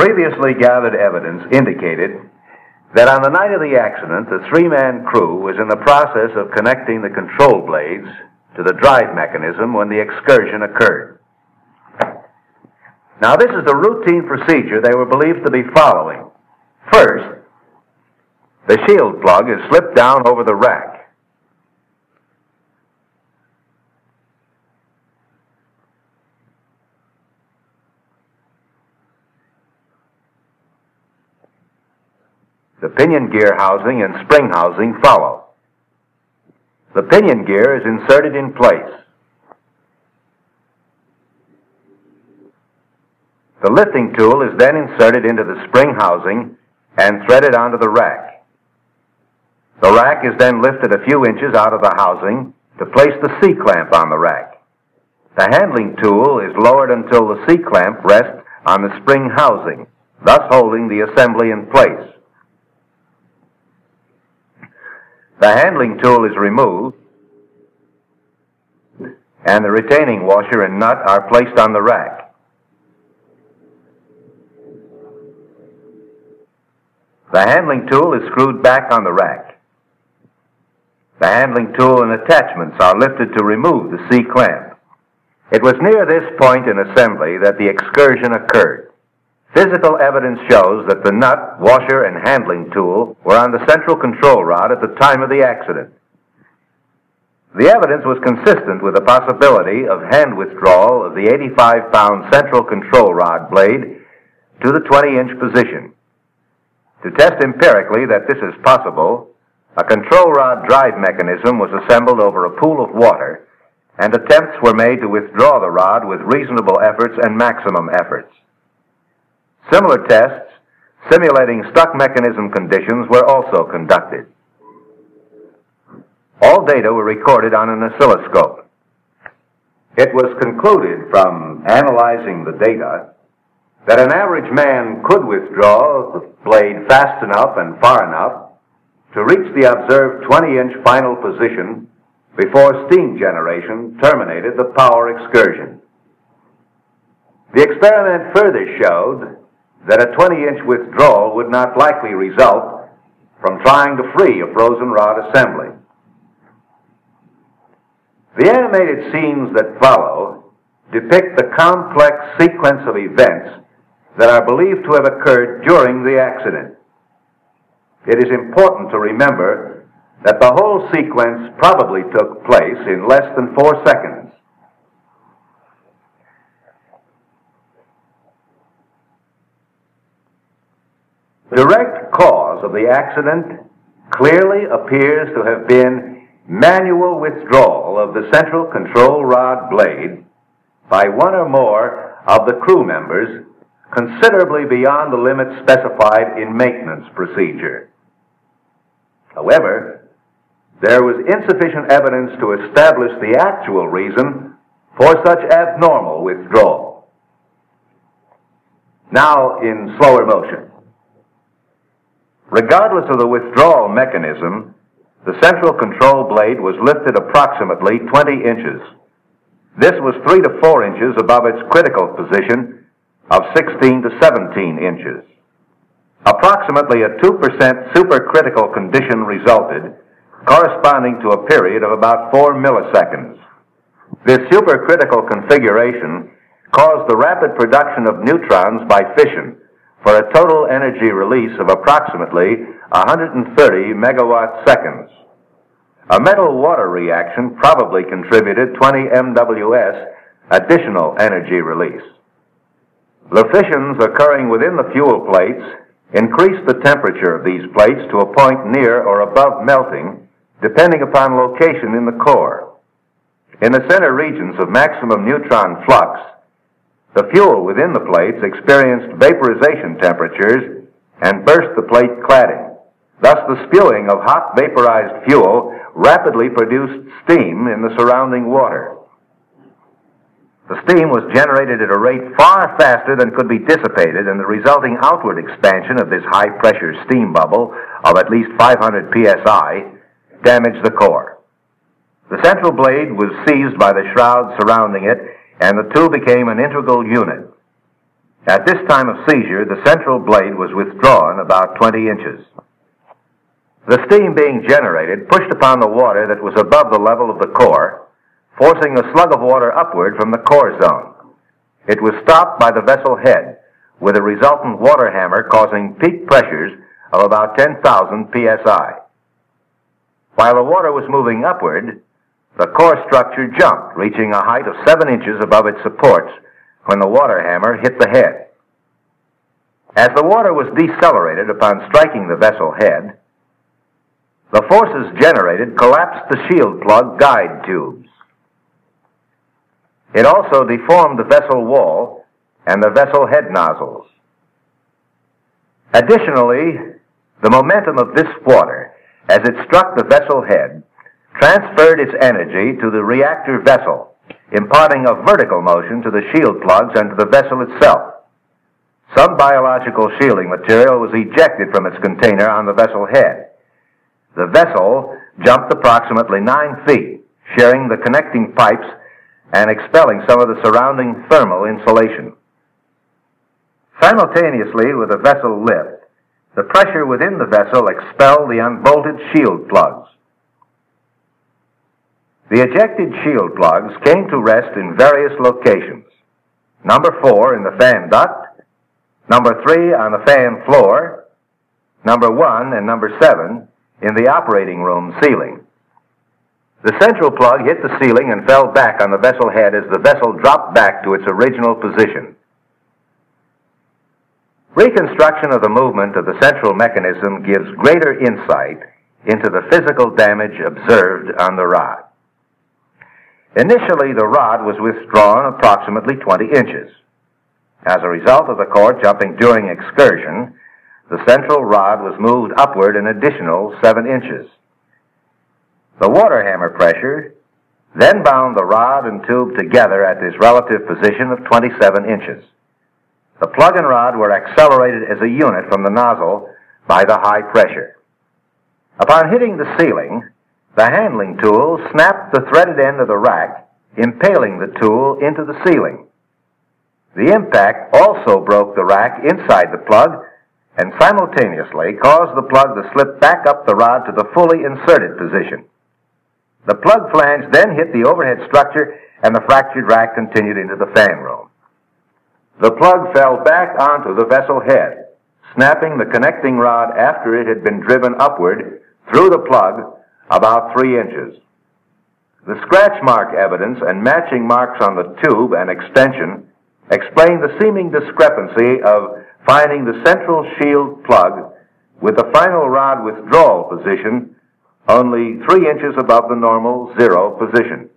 Previously gathered evidence indicated that on the night of the accident, the three-man crew was in the process of connecting the control blades to the drive mechanism when the excursion occurred. Now, this is the routine procedure they were believed to be following. First, the shield plug is slipped down over the rack. The pinion gear housing and spring housing follow. The pinion gear is inserted in place. The lifting tool is then inserted into the spring housing and threaded onto the rack. The rack is then lifted a few inches out of the housing to place the C-clamp on the rack. The handling tool is lowered until the C-clamp rests on the spring housing, thus holding the assembly in place. The handling tool is removed, and the retaining washer and nut are placed on the rack. The handling tool is screwed back on the rack. The handling tool and attachments are lifted to remove the C-clamp. It was near this point in assembly that the excursion occurred. Physical evidence shows that the nut, washer, and handling tool were on the central control rod at the time of the accident. The evidence was consistent with the possibility of hand withdrawal of the 85 pound central control rod blade to the 20 inch position. To test empirically that this is possible, a control rod drive mechanism was assembled over a pool of water, and attempts were made to withdraw the rod with reasonable efforts and maximum efforts. Similar tests simulating stuck mechanism conditions were also conducted. All data were recorded on an oscilloscope. It was concluded from analyzing the data that an average man could withdraw the blade fast enough and far enough to reach the observed 20 inch final position before steam generation terminated the power excursion. The experiment further showed that a 20 inch withdrawal would not likely result from trying to free a frozen rod assembly. The animated scenes that follow depict the complex sequence of events that are believed to have occurred during the accident. It is important to remember that the whole sequence probably took place in less than four seconds. Direct cause of the accident clearly appears to have been manual withdrawal of the central control rod blade by one or more of the crew members considerably beyond the limits specified in maintenance procedure. However, there was insufficient evidence to establish the actual reason for such abnormal withdrawal. Now in slower motion. Regardless of the withdrawal mechanism, the central control blade was lifted approximately 20 inches. This was 3 to 4 inches above its critical position of 16 to 17 inches. Approximately a 2% supercritical condition resulted, corresponding to a period of about 4 milliseconds. This supercritical configuration caused the rapid production of neutrons by fission, for a total energy release of approximately 130 megawatt seconds. A metal water reaction probably contributed 20 MWS additional energy release. The fissions occurring within the fuel plates increase the temperature of these plates to a point near or above melting, depending upon location in the core. In the center regions of maximum neutron flux, the fuel within the plates experienced vaporization temperatures and burst the plate cladding. Thus, the spewing of hot vaporized fuel rapidly produced steam in the surrounding water. The steam was generated at a rate far faster than could be dissipated, and the resulting outward expansion of this high pressure steam bubble of at least 500 psi damaged the core. The central blade was seized by the shroud surrounding it and the two became an integral unit. At this time of seizure, the central blade was withdrawn about 20 inches. The steam being generated pushed upon the water that was above the level of the core, forcing the slug of water upward from the core zone. It was stopped by the vessel head, with a resultant water hammer causing peak pressures of about 10,000 psi. While the water was moving upward, the core structure jumped, reaching a height of 7 inches above its supports when the water hammer hit the head. As the water was decelerated upon striking the vessel head, the forces generated collapsed the shield plug guide tubes. It also deformed the vessel wall and the vessel head nozzles. Additionally, the momentum of this water, as it struck the vessel head, transferred its energy to the reactor vessel, imparting a vertical motion to the shield plugs and to the vessel itself. Some biological shielding material was ejected from its container on the vessel head. The vessel jumped approximately nine feet, sharing the connecting pipes and expelling some of the surrounding thermal insulation. Simultaneously with the vessel lift, the pressure within the vessel expelled the unbolted shield plugs. The ejected shield plugs came to rest in various locations. Number four in the fan duct, number three on the fan floor, number one and number seven in the operating room ceiling. The central plug hit the ceiling and fell back on the vessel head as the vessel dropped back to its original position. Reconstruction of the movement of the central mechanism gives greater insight into the physical damage observed on the rod. Initially, the rod was withdrawn approximately 20 inches. As a result of the core jumping during excursion, the central rod was moved upward an additional 7 inches. The water hammer pressure then bound the rod and tube together at this relative position of 27 inches. The plug and rod were accelerated as a unit from the nozzle by the high pressure. Upon hitting the ceiling, the handling tool snapped the threaded end of the rack, impaling the tool into the ceiling. The impact also broke the rack inside the plug and simultaneously caused the plug to slip back up the rod to the fully inserted position. The plug flange then hit the overhead structure and the fractured rack continued into the fan room. The plug fell back onto the vessel head, snapping the connecting rod after it had been driven upward through the plug about three inches. The scratch mark evidence and matching marks on the tube and extension explain the seeming discrepancy of finding the central shield plug with the final rod withdrawal position only three inches above the normal zero position.